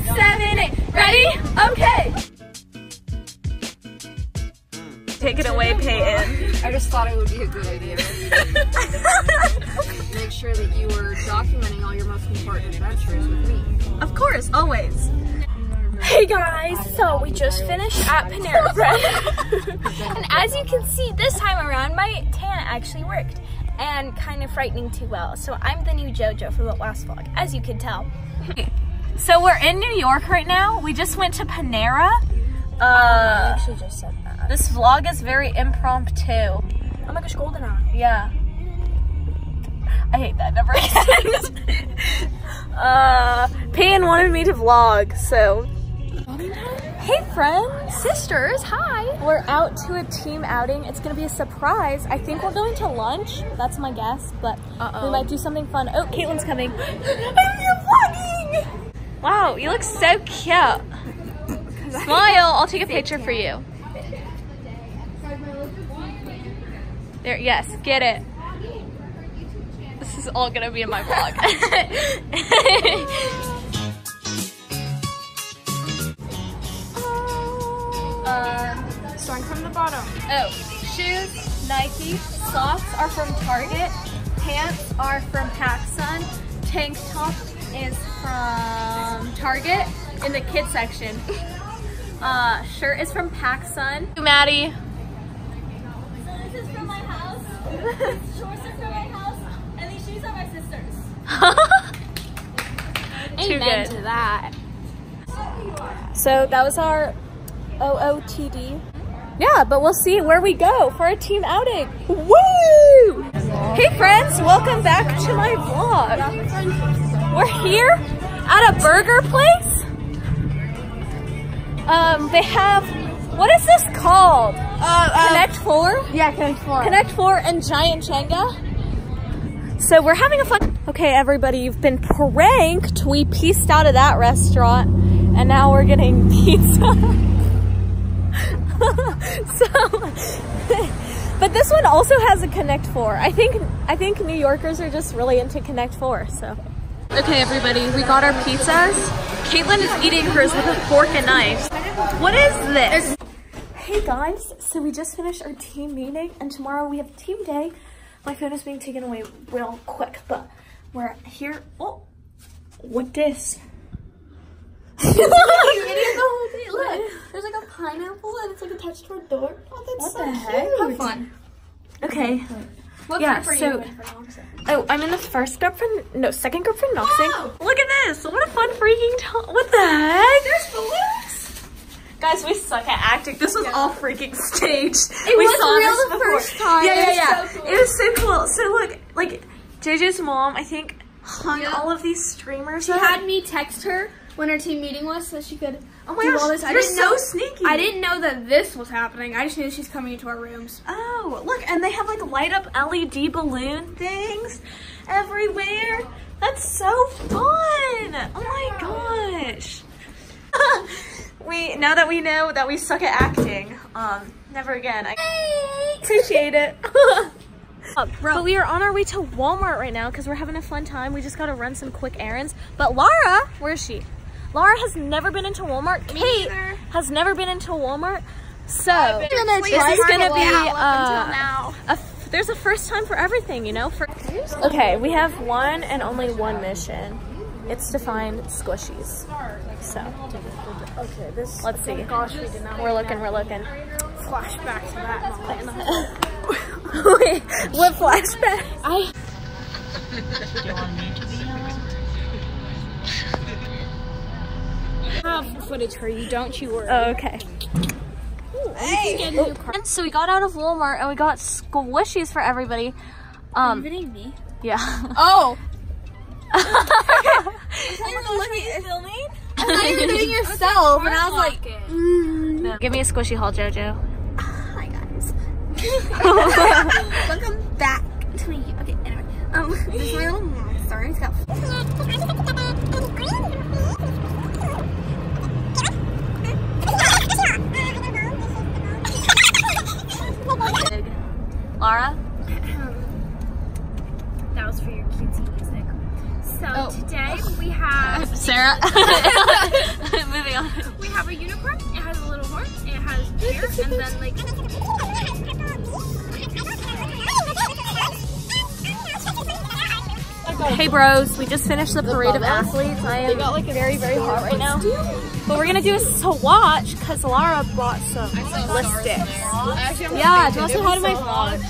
seven, eight. Ready? Okay. Take it away, Peyton. I just thought it would be a good idea. Make sure that you were documenting all your most important adventures with me. Of course, always. Hey guys, so we just finished at Panera Bread. and as you can see, this time around, my tan actually worked. And kind of frightening too well. So I'm the new JoJo from the last vlog, as you can tell. So we're in New York right now. We just went to Panera. Uh, actually just said that. this vlog is very impromptu. Oh my gosh, GoldenEye. Yeah. I hate that never again. uh, Peyton wanted me to vlog, so. Hey friends! Sisters, hi. We're out to a team outing. It's gonna be a surprise. I think we're going to lunch. That's my guess, but we might do something fun. Oh, Caitlin's coming. You're vlogging! Wow, you look so cute. Smile. I'll take a picture for you. There, yes, get it. This is all gonna be in my vlog. um, Starting from the bottom. Oh, shoes, Nike. Socks are from Target. Pants are from PacSun. Tank top is from Target in the kids section. Uh, shirt is from PacSun. Maddie. This is from my house. Shorts are from my house. And these shoes are my sister's. Too Amen good. to that. So that was our OOTD. Yeah, but we'll see where we go for a team outing. Woo! Hey friends, welcome back to my vlog. We're here at a burger place. Um, they have, what is this called? Connect Four? Yeah, Connect Four. Connect Four and Giant Jenga. So we're having a fun. Okay, everybody, you've been pranked. We pieced out of that restaurant, and now we're getting pizza. so, but this one also has a Connect Four. I think I think New Yorkers are just really into Connect Four. So. Okay, everybody, we got our pizzas. Caitlin is eating hers with a fork and knife. What is this? Hey guys, so we just finished our team meeting and tomorrow we have team day. My phone is being taken away real quick, but we're here. Oh, what this? Look, there's like a pineapple and it's like attached to a door. Oh, that's What so the heck? cute. Have fun. Okay. What Yeah, so- you in for Knoxville? Oh, I'm in the first group for no second group for Noxing. Wow. Look at this! What a fun freaking time! What the heck? There's balloons. Guys, we suck at acting. This was all freaking staged. It we was saw real this the before. first time. Yeah, It yeah, was yeah. so cool. It was so cool. So look, like JJ's mom, I think, hung Yeah. all of these streamers. She up. had me text her when her team meeting was so she could Oh my do gosh, all this. I you're so know, sneaky. I didn't know that this was happening. I just knew she's coming into our rooms. Oh, look, and they have like light up LED balloon things everywhere. That's so fun. Oh my gosh. we now that we know that we suck at acting, um, never again. I appreciate it. Uh, but we are on our way to Walmart right now because we're having a fun time. We just got to run some quick errands. But Laura, where is she? Laura has never been into Walmart. Kate neither. has never been into Walmart. So gonna this try is gonna be Lab uh, until now. a f- there's a first time for everything, you know. For okay, we have one and only one mission. It's to find squishies. So Okay, this. let's see. Gosh, we did not. We're looking. We're looking. Flashback to that. Wait, what flashback? I have footage for you, don't you worry. oh, okay. Get a new. And so we got out of Walmart and we got squishies for everybody. Um, Videoing me? yeah. Oh! filming? I thought you were doing yourself, and I was like, No. Give me a squishy haul, Jojo. hi guys. Welcome back to me. Okay, anyway. Um, this is my little monster. He's got. bros. We just finished the parade of athletes. I am got, like, a very, very hot right now. What we're gonna do is to watch because Lara bought some lipsticks. Yeah, do you say hi my vlog?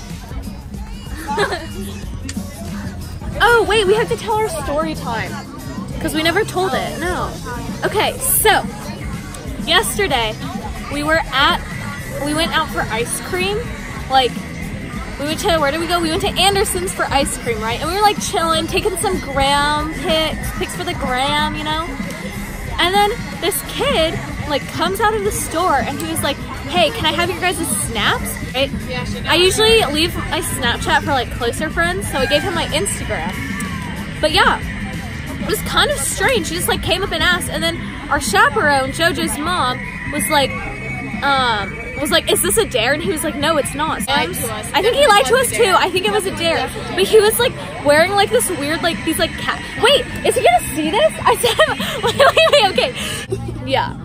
oh, wait, we have to tell our story time because we never told it. No. Okay, so yesterday we were at, we went out for ice cream. Like, we went to, where did we go? We went to Anderson's for ice cream, right? And we were like chilling, taking some gram pics, pics for the gram, you know? And then this kid like comes out of the store and he was like, hey, can I have your guys' snaps? Right? I usually leave my Snapchat for like closer friends, so I gave him my Instagram. But yeah, it was kind of strange. He just like came up and asked, and then our chaperone, JoJo's mom, was like, um, was like, is this a dare? And he was like, no, it's not. I think he lied to us too. I think it was a dare. But he was like wearing like this weird, like these like cat. Wait, is he gonna see this? I said, wait, wait, wait, okay. Yeah.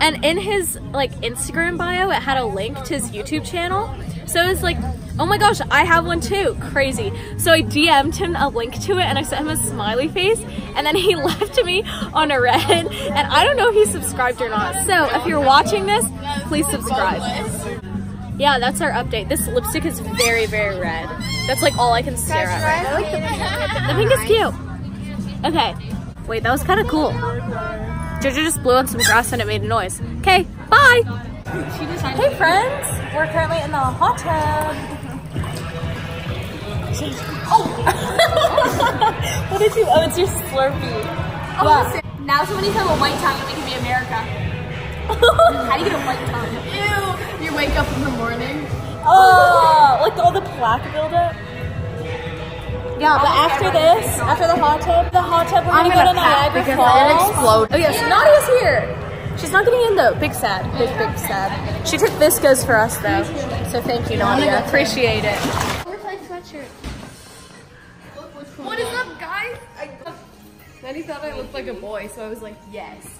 And in his like Instagram bio, it had a link to his YouTube channel. So it was like, oh my gosh, I have one too. Crazy. So I DM'd him a link to it and I sent him a smiley face. And then he left me on a red. And I don't know if he's subscribed or not. So if you're watching this, please subscribe. Yeah, that's our update. This lipstick is very, very red. That's like all I can stare at right now. The pink is cute. Okay. Wait, that was kind of cool. Jojo just blew on some grass and it made a noise. Okay, bye. Hey friends, we're currently in the hot tub. Oh! what did you? Oh, it's your Slurpee. Oh, yeah. Now somebody have a white tongue and we can be America. How do you get a white tongue? Ew. You wake up in the morning. Oh, like all the plaque buildup. Yeah, but oh, after this, after the hot tub, the hot tub, we're gonna, go to Niagara Falls. Oh yes, Nadia's here. She's not getting in though. Big sad, big big sad. She took Viscos for us though, so thank you, Nadia. Appreciate it. Where's my sweatshirt? What is up, guys? I, then he thought I looked like a boy, so I was like, yes.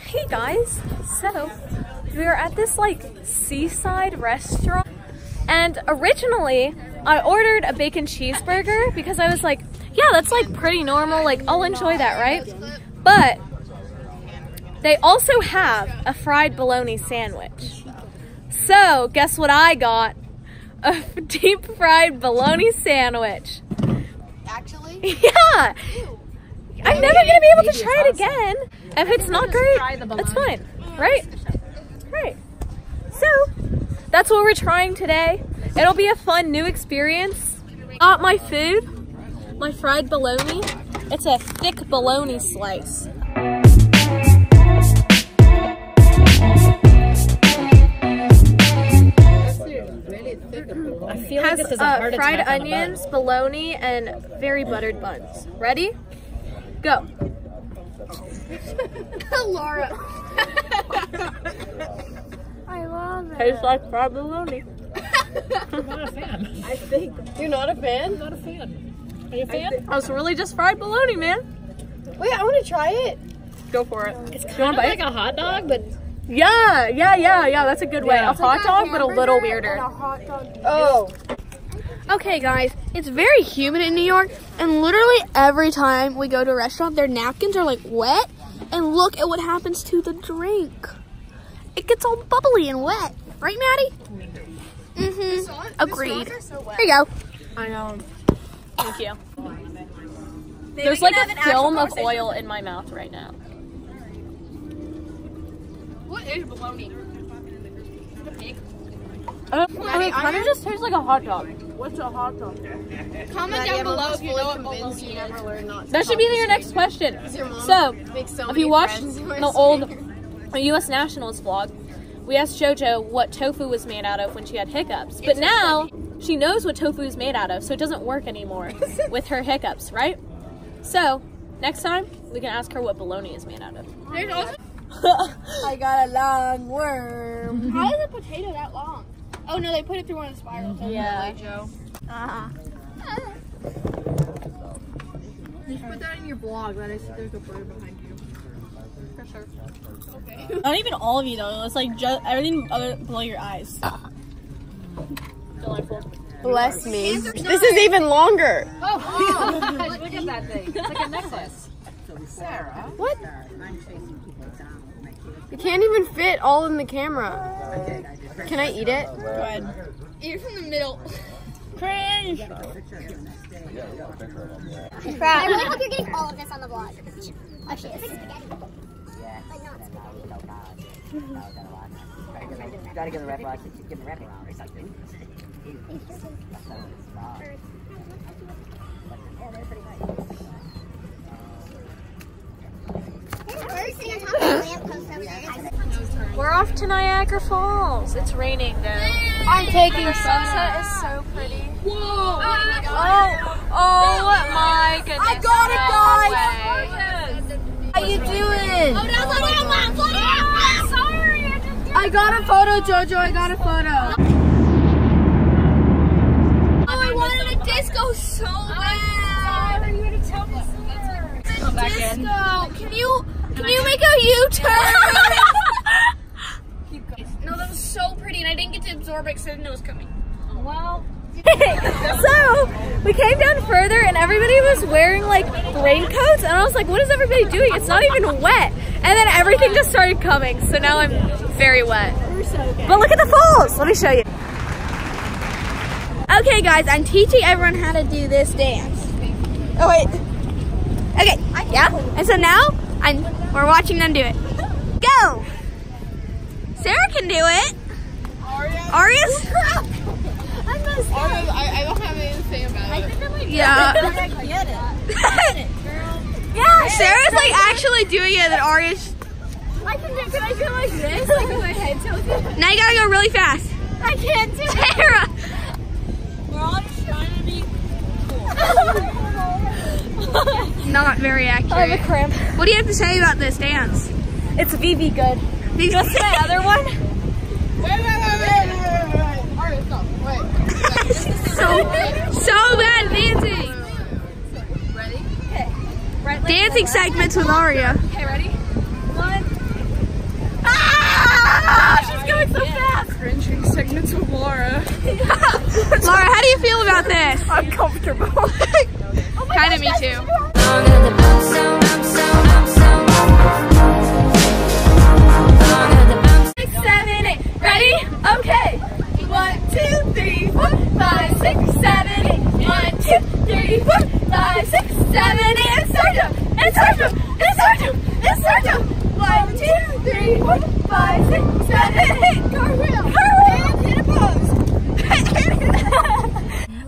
Hey guys, so we are at this like seaside restaurant and originally I ordered a bacon cheeseburger because I was like, yeah, that's like pretty normal, like I'll enjoy that, right? But they also have a fried bologna sandwich. So guess what I got? A deep fried bologna sandwich. Yeah. I'm never gonna be able to try it again. If it's not great, that's fine, right? Right. So that's what we're trying today. It'll be a fun new experience. Got my food, my fried bologna. It's a thick bologna slice. Has this a uh, fried attack on the onions, butt. bologna, and very buttered buns. Ready? Go. Laura. I love it. Tastes like fried bologna. I'm not a fan. I think. You're not a fan? I'm not a fan. Are you a fan? I was really just fried bologna, man. Wait, I want to try it. Go for it. It's kind want of to like bite? a hot dog, but Yeah, yeah, yeah, yeah. That's a good way. Yeah. A hot dog, but a little weirder. A Oh. Okay, guys, it's very humid in New York, and literally every time we go to a restaurant, their napkins are like wet. And look at what happens to the drink. It gets all bubbly and wet, right, Maddie? Mm-hmm. Agreed. Here you go. I know. Thank you. There's like a film of oil in my mouth right now. What is bologna? Uh, it kind of just tastes like a hot dog. What's a hot dog? Comment down below if you know what bologna is. That should be your next question. So, if you watched the old U.S. Nationals vlog, we asked JoJo what tofu was made out of when she had hiccups. But now she knows what tofu is made out of, so it doesn't work anymore with her hiccups, right? So, next time, we can ask her what bologna is made out of. I got a long worm. How is a potato that long? Oh no, they put it through one of the spirals. Yeah. Joe. Uh-huh. You should put that in your blog that I see there's a bird behind you. For sure. Okay. Not even all of you though. It's like just everything other below your eyes. Bless me. This is even longer. Oh, look at that thing. It's like a necklace. Sarah. What? It can't even fit all in the camera. Can I eat it? Go ahead. Eat it from the middle. Cringe. I really hope you're getting all of this on the vlog. Oh, shit. It's like spaghetti. Like, not spaghetti. Gotta give the rep like give the rep around or something. We're sitting on top of the lamppost over there. We're off to Niagara Falls. It's raining though. I'm taking The sunset is so pretty. Whoa! Oh, oh, oh, oh my goodness. I got it, guys. How you doing? Oh, no, slow down, Mom. Slow down. Sorry, I didn't do I got a photo, Jojo. I got a photo. Oh, I wanted a disco so bad. You would have told me. Disco. Can you can you make a U-turn? No, that was so pretty, and I didn't get to absorb it because I didn't know it was coming. Well. so we came down further and everybody was wearing like raincoats and I was like, what is everybody doing? It's not even wet. And then everything just started coming. So now I'm very wet. But look at the falls. Let me show you. Okay guys, I'm teaching everyone how to do this dance. Oh wait. Okay, yeah. And so now I'm we're watching them do it. Go! Sarah can do it. Aria's oh, oh, I, I don't have anything to say about it. Yeah. yeah, Sarah's like actually doing it and Aria's I can do, can I do like this? Like with my head tilted? now you gotta go really fast. I can't do it. Sarah! We're all just trying to be Not very accurate. I have a cramp. What do you have to say about this dance? It's VV good. Just my other one. Wait, wait, wait, wait, wait, wait, wait. Alright, stop. Wait. So, so bad dancing. Ready? Right, Dancing segments with Aria. Okay, ready? One. Ah! She's going so fast. Cringing segments with Laura. Laura, how do you feel about this? Uncomfortable. kind of me too. Seven. And. And. And. And. One, two, three, four, five, six, seven, eight. Cartwheel. Cartwheel. Hit a pose.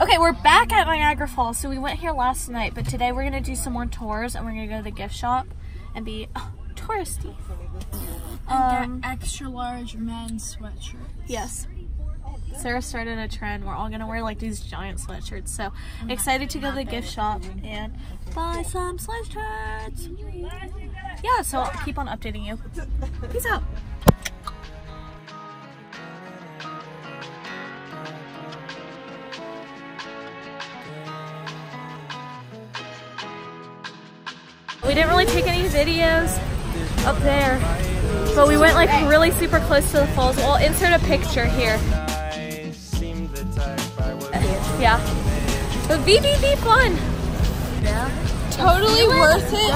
okay, we're back at Niagara Falls. So we went here last night, but today we're gonna do some more tours and we're gonna go to the gift shop and be oh, touristy. Um, extra large men's sweatshirt. Yes. Sarah started a trend. We're all gonna wear like these giant sweatshirts. So mm-hmm. excited to go to the gift shop and buy some sweatshirts. Yeah, so I'll keep on updating you. Peace out. We didn't really take any videos up there, but we went like really super close to the falls. We'll insert a picture here. Yeah. But VBB fun. Yeah. Totally worth it.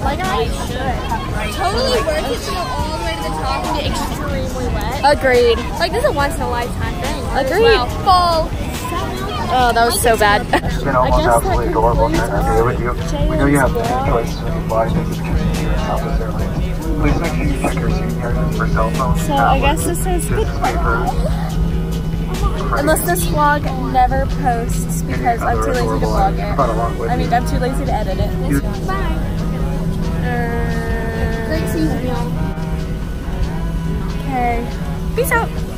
Like I should. Totally worth it to go all the way to the top and get Extremely wet. Agreed. Like this is a once in a lifetime thing. Agreed. full. Oh, that was so bad. It's been almost absolutely adorable sharing our day with you. We know you have many choices when you fly things between here and South Airlines. Please make sure you check your seating for cell phones, So I guess this is business papers, unless this vlog never posts because I'm too lazy to vlog it. I mean, I'm too lazy to edit it. Bye. Uh, Great season, y'all. Okay. Peace out.